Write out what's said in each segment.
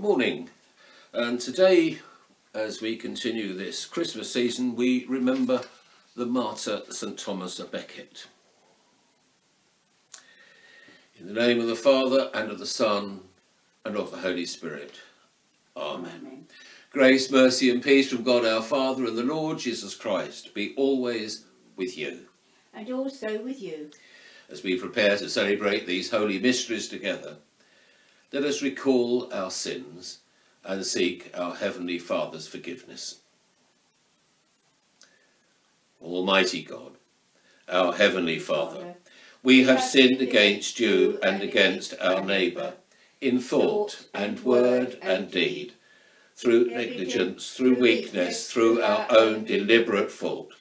Good morning. And today, as we continue this Christmas season, we remember the martyr St Thomas of Becket. In the name of the Father, and of the Son, and of the Holy Spirit. Amen. Amen. Grace, mercy and peace from God our Father and the Lord Jesus Christ be always with you. And also with you. As we prepare to celebrate these holy mysteries together, let us recall our sins and seek our Heavenly Father's forgiveness. Almighty God, our Heavenly Father, we have sinned against you and against our neighbour, in thought and word and deed, through negligence, through weakness, through our own deliberate fault.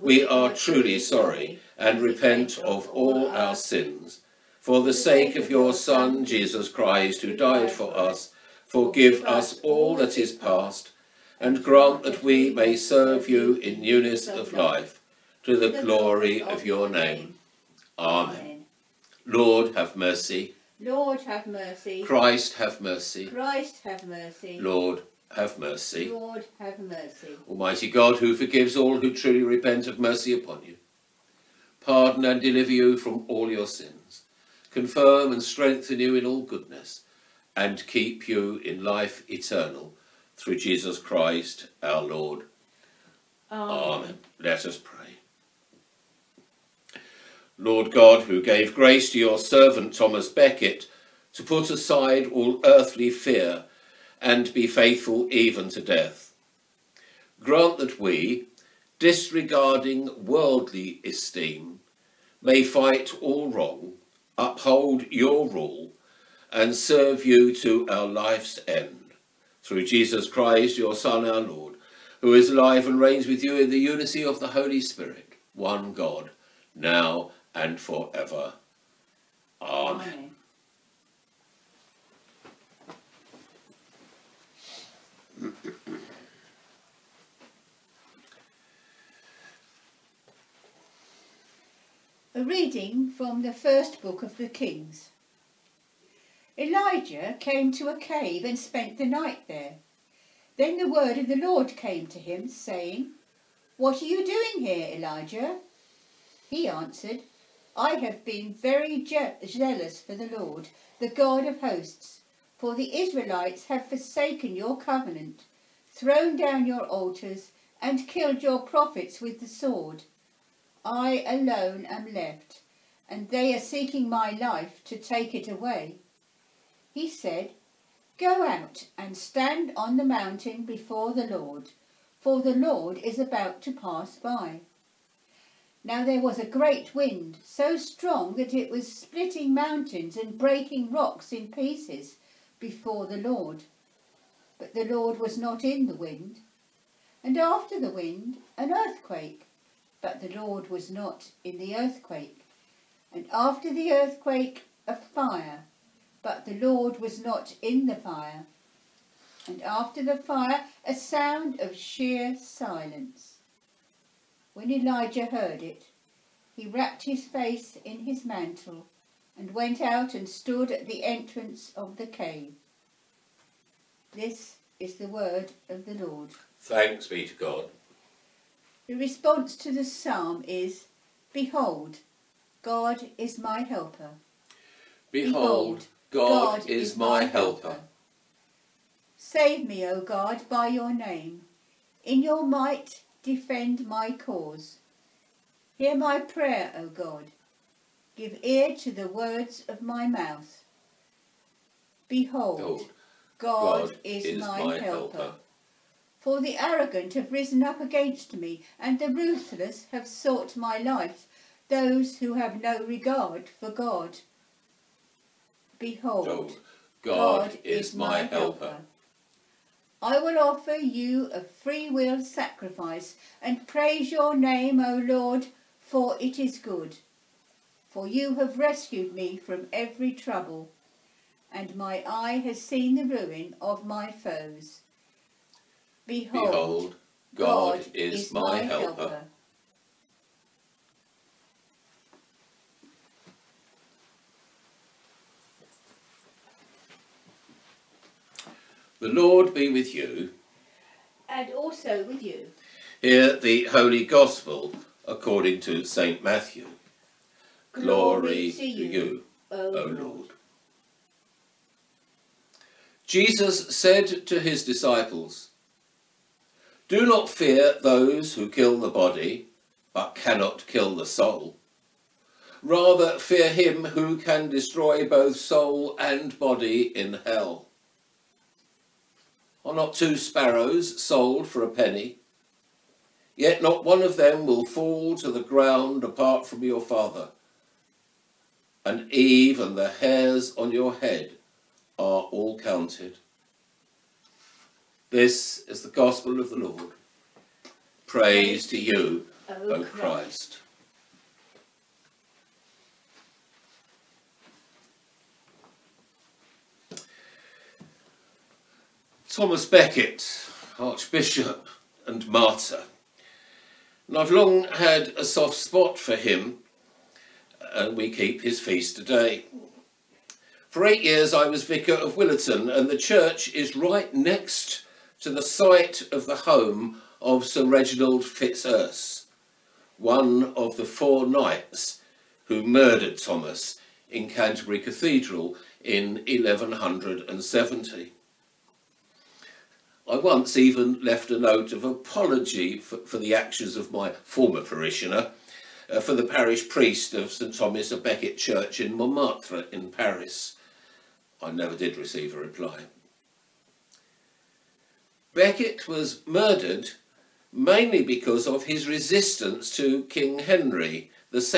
We are truly sorry and repent of all our sins. For the sake of your Son, Jesus Christ, who died for us, forgive us all that is past, and grant that we may serve you in newness of life, to the glory of your name. Amen. Lord, have mercy. Lord, have mercy. Christ, have mercy. Christ, have mercy. Lord, have mercy. Lord, have mercy. Almighty God, who forgives all who truly repent, have mercy upon you. Pardon and deliver you from all your sins. Confirm and strengthen you in all goodness, and keep you in life eternal, through Jesus Christ our Lord. Amen. Amen. Let us pray. Lord God, who gave grace to your servant Thomas Becket to put aside all earthly fear and be faithful even to death. Grant that we, disregarding worldly esteem, may fight all wrong, uphold your rule, and serve you to our life's end. Through Jesus Christ, your Son, our Lord, who is alive and reigns with you in the unity of the Holy Spirit, one God, now and forever. Amen. Amen. A reading from the first book of the Kings. Elijah came to a cave and spent the night there. Then the word of the Lord came to him, saying, What are you doing here, Elijah? He answered, I have been very je jealous for the Lord, the God of hosts, for the Israelites have forsaken your covenant, thrown down your altars, and killed your prophets with the sword. I alone am left, and they are seeking my life to take it away. He said, Go out and stand on the mountain before the Lord, for the Lord is about to pass by. Now there was a great wind, so strong that it was splitting mountains and breaking rocks in pieces before the Lord. But the Lord was not in the wind. And after the wind, an earthquake. But the Lord was not in the earthquake. And after the earthquake, a fire. But the Lord was not in the fire. And after the fire, a sound of sheer silence. When Elijah heard it, he wrapped his face in his mantle and went out and stood at the entrance of the cave. This is the word of the Lord. Thanks be to God. The response to the psalm is, Behold, God is my helper. Behold, God, God is, is my helper. Save me, O God, by your name. In your might defend my cause. Hear my prayer, O God. Give ear to the words of my mouth. Behold, God, God is, is, my, my helper. helper. For the arrogant have risen up against me, and the ruthless have sought my life, those who have no regard for God. Behold, oh, God, God is my helper. helper. I will offer you a free will sacrifice and praise your name, O Lord, for it is good. For you have rescued me from every trouble, and my eye has seen the ruin of my foes. Behold, Behold God, God, is, is my helper. helper. Lord be with you. And also with you. Hear the Holy Gospel according to St. Matthew. Glory, to you, O O Lord. Lord. Jesus said to his disciples, Do not fear those who kill the body, but cannot kill the soul. Rather fear him who can destroy both soul and body in hell. Are not two sparrows sold for a penny? Yet not one of them will fall to the ground apart from your Father. And even the hairs on your head are all counted. This is the gospel of the Lord. Praise to you, oh, O O Christ. Thomas Becket, Archbishop and martyr. And I've long had a soft spot for him, and we keep his feast today. For eight years I was vicar of Williton, and the church is right next to the site of the home of Sir Reginald Fitzurse, one of the four knights who murdered Thomas in Canterbury Cathedral in 1170. I once even left a note of apology for, for the actions of my former parishioner, uh, for the parish priest of St Thomas of Becket Church in Montmartre in Paris. I never did receive a reply. Becket was murdered mainly because of his resistance to King Henry II's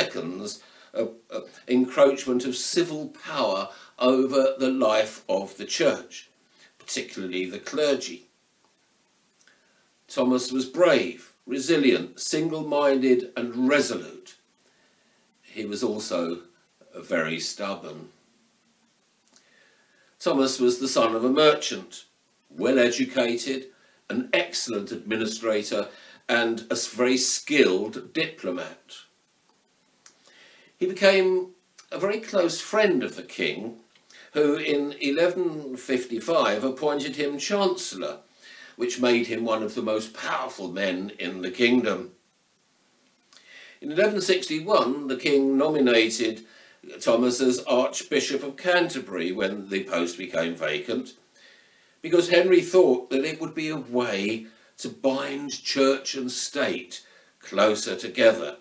uh, uh, encroachment of civil power over the life of the church, particularly the clergy. Thomas was brave, resilient, single-minded and resolute. He was also very stubborn. Thomas was the son of a merchant, well educated, an excellent administrator and a very skilled diplomat. He became a very close friend of the king, who in 1155 appointed him chancellor which made him one of the most powerful men in the kingdom. In 1161, the king nominated Thomas as Archbishop of Canterbury when the post became vacant, because Henry thought that it would be a way to bind church and state closer together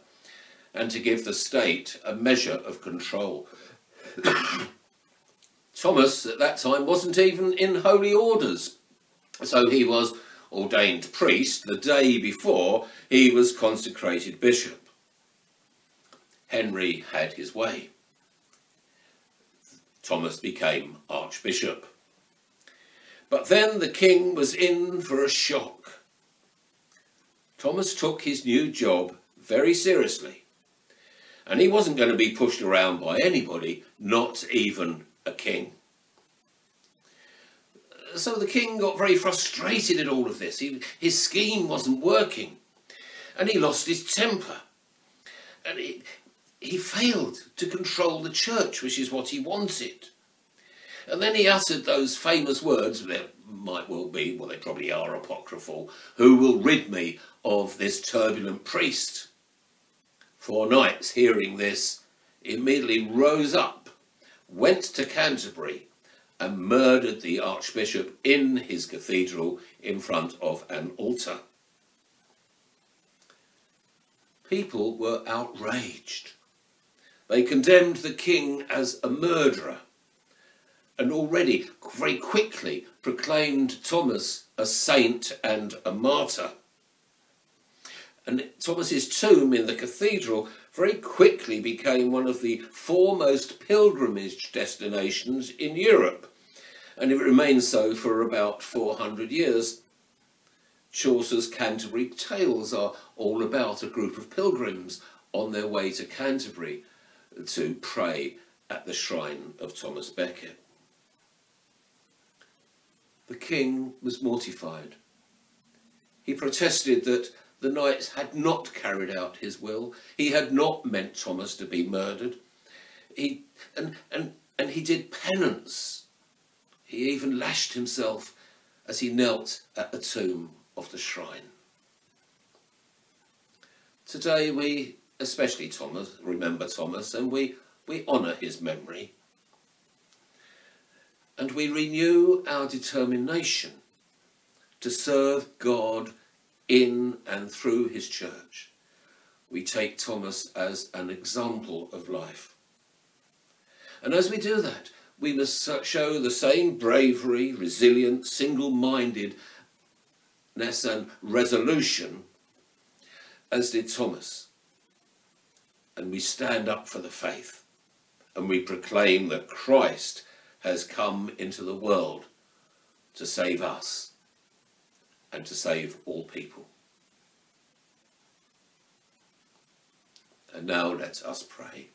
and to give the state a measure of control. Thomas at that time wasn't even in holy orders so he was ordained priest the day before he was consecrated bishop. Henry had his way. Thomas became archbishop. But then the king was in for a shock. Thomas took his new job very seriously. And he wasn't going to be pushed around by anybody, not even a king so the king got very frustrated at all of this. He, his scheme wasn't working. And he lost his temper. And he, he failed to control the church, which is what he wanted. And then he uttered those famous words, that might well be, well they probably are apocryphal, who will rid me of this turbulent priest? Four knights, hearing this, immediately rose up, went to Canterbury, and murdered the archbishop in his cathedral in front of an altar. People were outraged. They condemned the king as a murderer and already very quickly proclaimed Thomas a saint and a martyr. And Thomas's tomb in the cathedral very quickly became one of the foremost pilgrimage destinations in Europe, and it remained so for about 400 years. Chaucer's Canterbury Tales are all about a group of pilgrims on their way to Canterbury to pray at the shrine of Thomas Becket. The king was mortified. He protested that the knights had not carried out his will. He had not meant Thomas to be murdered. He, and, and, and he did penance. He even lashed himself as he knelt at the tomb of the shrine. Today we, especially Thomas, remember Thomas and we, we honour his memory. And we renew our determination to serve God in and through his church. We take Thomas as an example of life. And as we do that, we must show the same bravery, resilience, single-mindedness and resolution as did Thomas. And we stand up for the faith and we proclaim that Christ has come into the world to save us and to save all people. And now let us pray.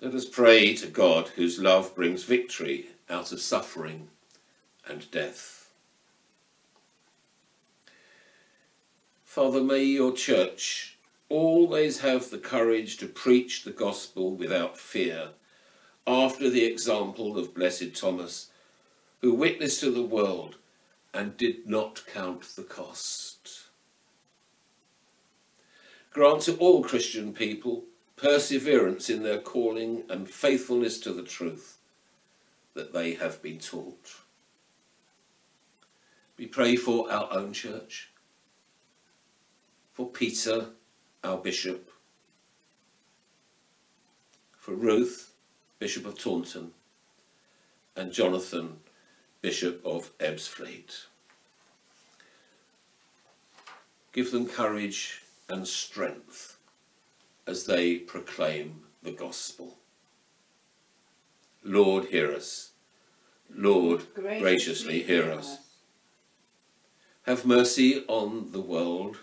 Let us pray to God whose love brings victory out of suffering and death. Father, may your church always have the courage to preach the gospel without fear, after the example of blessed Thomas, who witnessed to the world and did not count the cost. Grant to all Christian people perseverance in their calling and faithfulness to the truth that they have been taught. We pray for our own church, for Peter, our bishop, for Ruth, Bishop of Taunton, and Jonathan, Bishop of Ebbsfleet. Give them courage and strength as they proclaim the gospel. Lord, hear us. Lord, graciously, graciously hear us. Have mercy on the world,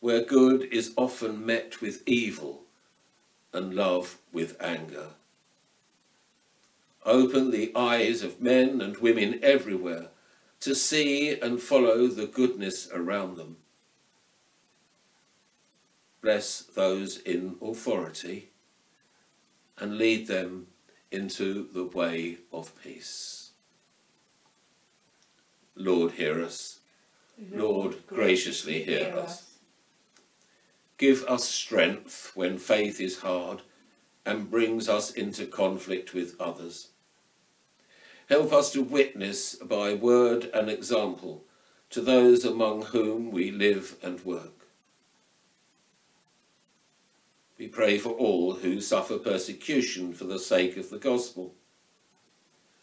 where good is often met with evil and love with anger. Open the eyes of men and women everywhere to see and follow the goodness around them bless those in authority and lead them into the way of peace. Lord, hear us. Lord, graciously hear us. Give us strength when faith is hard and brings us into conflict with others. Help us to witness by word and example to those among whom we live and work. We pray for all who suffer persecution for the sake of the gospel,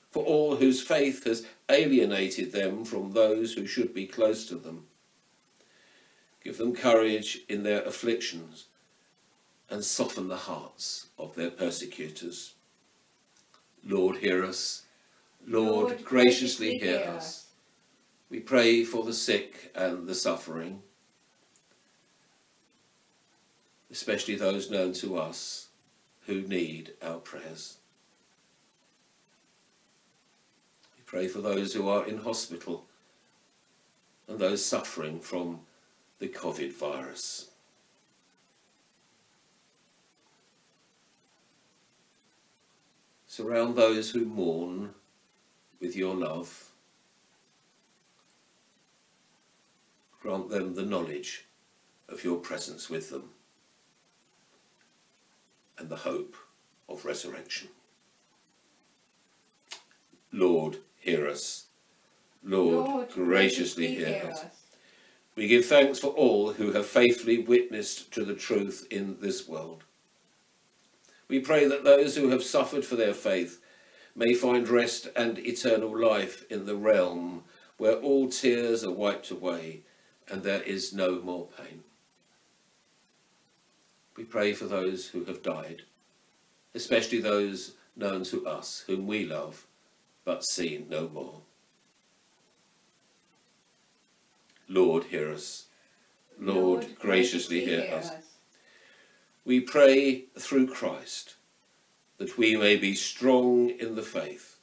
for all whose faith has alienated them from those who should be close to them. Give them courage in their afflictions and soften the hearts of their persecutors. Lord, hear us. Lord, Lord graciously hear us. We pray for the sick and the suffering especially those known to us who need our prayers. We pray for those who are in hospital and those suffering from the COVID virus. Surround those who mourn with your love. Grant them the knowledge of your presence with them and the hope of resurrection. Lord, hear us. Lord, Lord graciously hear, us. us. We give thanks for all who have faithfully witnessed to the truth in this world. We pray that those who have suffered for their faith may find rest and eternal life in the realm where all tears are wiped away and there is no more pain. We pray for those who have died, especially those known to us, whom we love, but see no more. Lord, hear us. Lord, Lord graciously hear us. us. We pray through Christ that we may be strong in the faith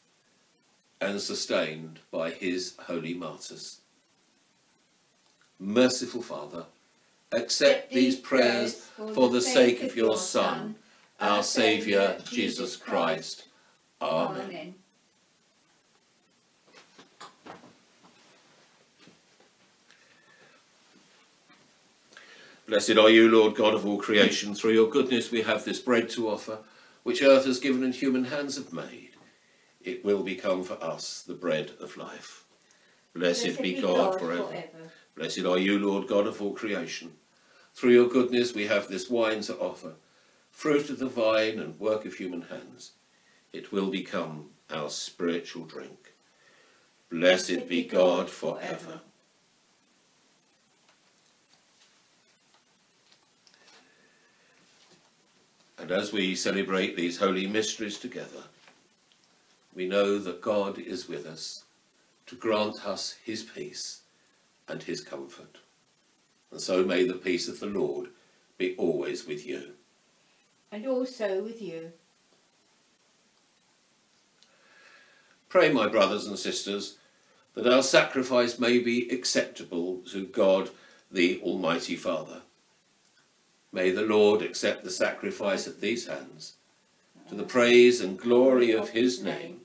and sustained by his holy martyrs. Merciful Father, accept these prayers for the sake of your Son, our Saviour, Jesus Christ. Amen. Blessed are you, Lord God of all creation. Through your goodness we have this bread to offer, which earth has given and human hands have made. It will become for us the bread of life. Blessed, be God, forever. Blessed are you, Lord God of all creation. Through your goodness we have this wine to offer, fruit of the vine and work of human hands. It will become our spiritual drink. Blessed be God forever. And as we celebrate these holy mysteries together, we know that God is with us to grant us his peace and his comfort. And so may the peace of the Lord be always with you. And also with you. Pray, my brothers and sisters, that our sacrifice may be acceptable to God, the Almighty Father. May the Lord accept the sacrifice at these hands, to the praise and glory of his name,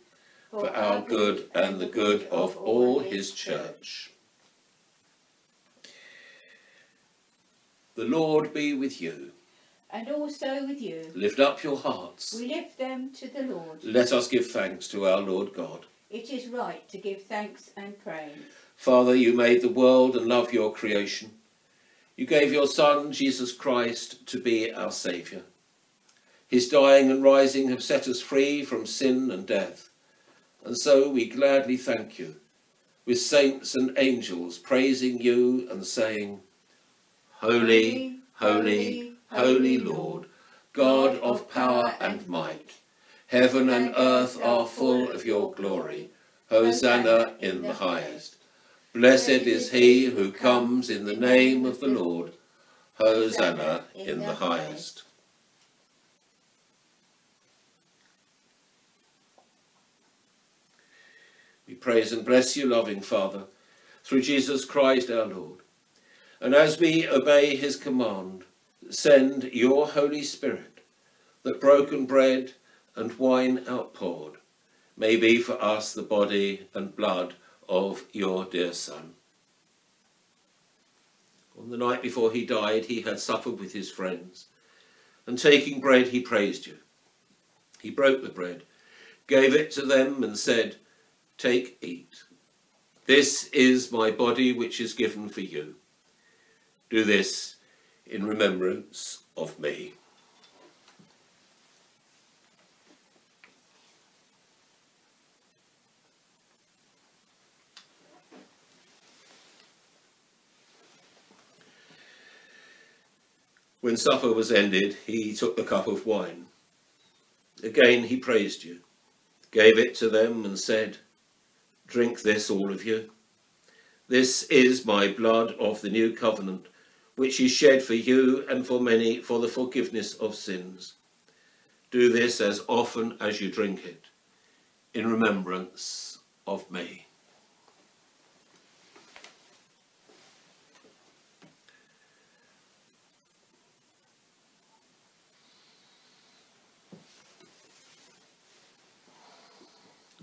for our good and the good of all his church. The Lord be with you. And also with you. Lift up your hearts. We lift them to the Lord. Let us give thanks to our Lord God. It is right to give thanks and praise. Father, you made the world and love your creation. You gave your Son, Jesus Christ, to be our Saviour. His dying and rising have set us free from sin and death. And so we gladly thank you, with saints and angels praising you and saying, Holy, holy, holy Lord, God of power and might. Heaven and earth are full of your glory. Hosanna in the highest. Blessed is he who comes in the name of the Lord. Hosanna in the highest. We praise and bless you, loving Father, through Jesus Christ our Lord. And as we obey his command, send your Holy Spirit, that broken bread and wine outpoured may be for us the body and blood of your dear Son. On the night before he died, he had suppered with his friends, and taking bread, he praised you. He broke the bread, gave it to them, and said, Take, eat. This is my body which is given for you. Do this in remembrance of me. When supper was ended, he took the cup of wine. Again he praised you, gave it to them, and said, Drink this, all of you. This is my blood of the new covenant, which is shed for you and for many for the forgiveness of sins. Do this as often as you drink it, in remembrance of me.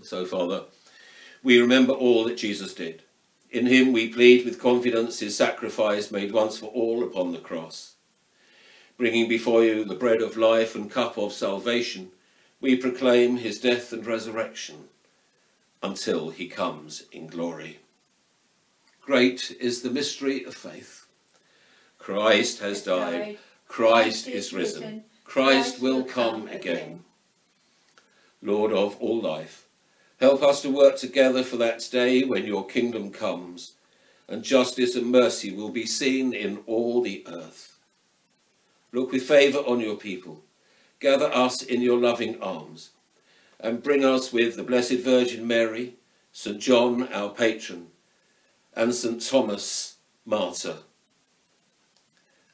So, Father, we remember all that Jesus did. In him we plead with confidence his sacrifice made once for all upon the cross. Bringing before you the bread of life and cup of salvation, we proclaim his death and resurrection until he comes in glory. Great is the mystery of faith. Christ has died. Christ is risen. Christ will come again. Lord of all life, Help us to work together for that day when your kingdom comes, and justice and mercy will be seen in all the earth. Look with favour on your people. Gather us in your loving arms, and bring us with the Blessed Virgin Mary, St. John, our patron, and St. Thomas, martyr,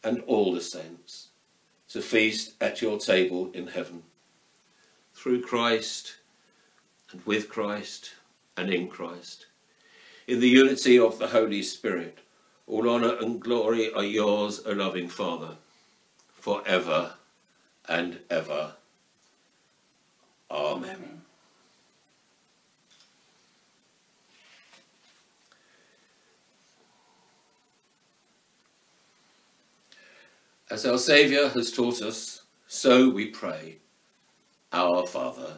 and all the saints, to feast at your table in heaven. Through Christ, and with Christ and in Christ, in the unity of the Holy Spirit, All honour and glory are yours, O loving Father, for ever and ever. Amen. Amen. As our Saviour has taught us, so we pray. Our Father,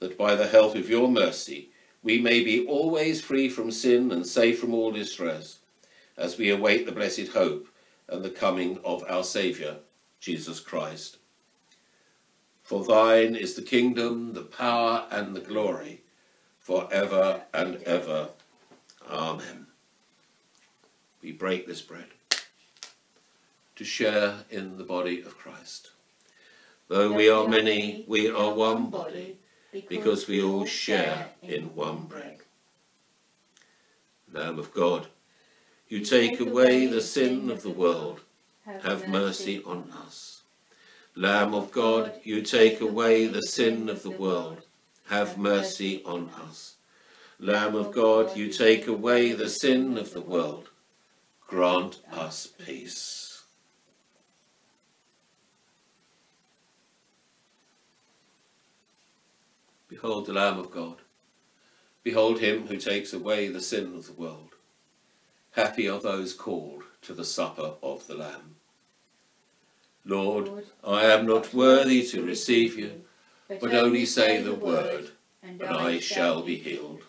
that by the help of your mercy we may be always free from sin and safe from all distress, as we await the blessed hope and the coming of our Saviour, Jesus Christ. For thine is the kingdom, the power, and the glory, for ever and ever. Amen. We break this bread to share in the body of Christ. Though we are many, we are one body, because we all share in one bread. Lamb of God, you take away the sin of the world, have mercy on us. Lamb of God, you take away the sin of the world, have mercy on us. Lamb of God, you take away the sin of the world, grant us peace. Behold the Lamb of God. Behold him who takes away the sin of the world. Happy are those called to the supper of the Lamb. Lord, I am not worthy to receive you, but only say the word, and I shall be healed.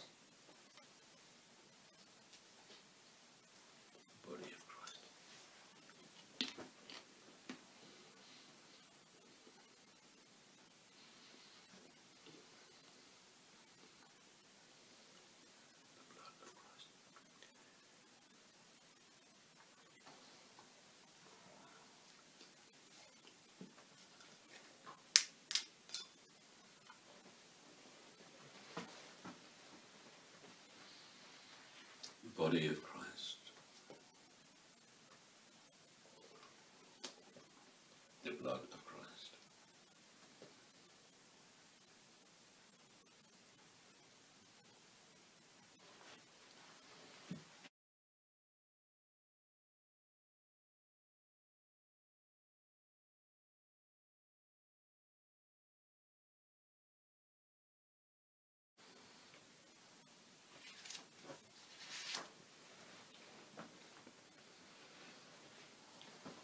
Body of Christ. The blood of Christ.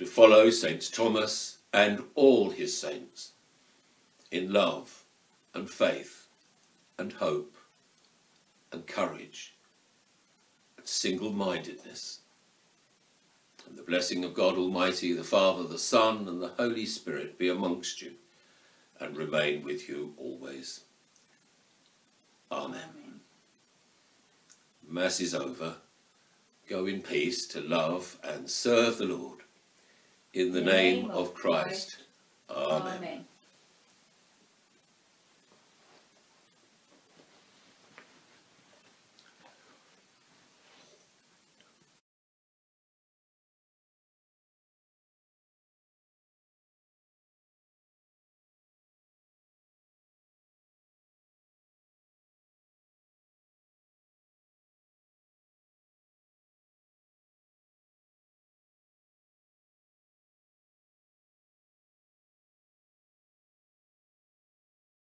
to follow Saint Thomas and all his saints in love and faith and hope and courage and single-mindedness. And the blessing of God Almighty, the Father, the Son, and the Holy Spirit be amongst you and remain with you always. Amen. Mass is over. Go in peace to love and serve the Lord in the name of Christ. Amen.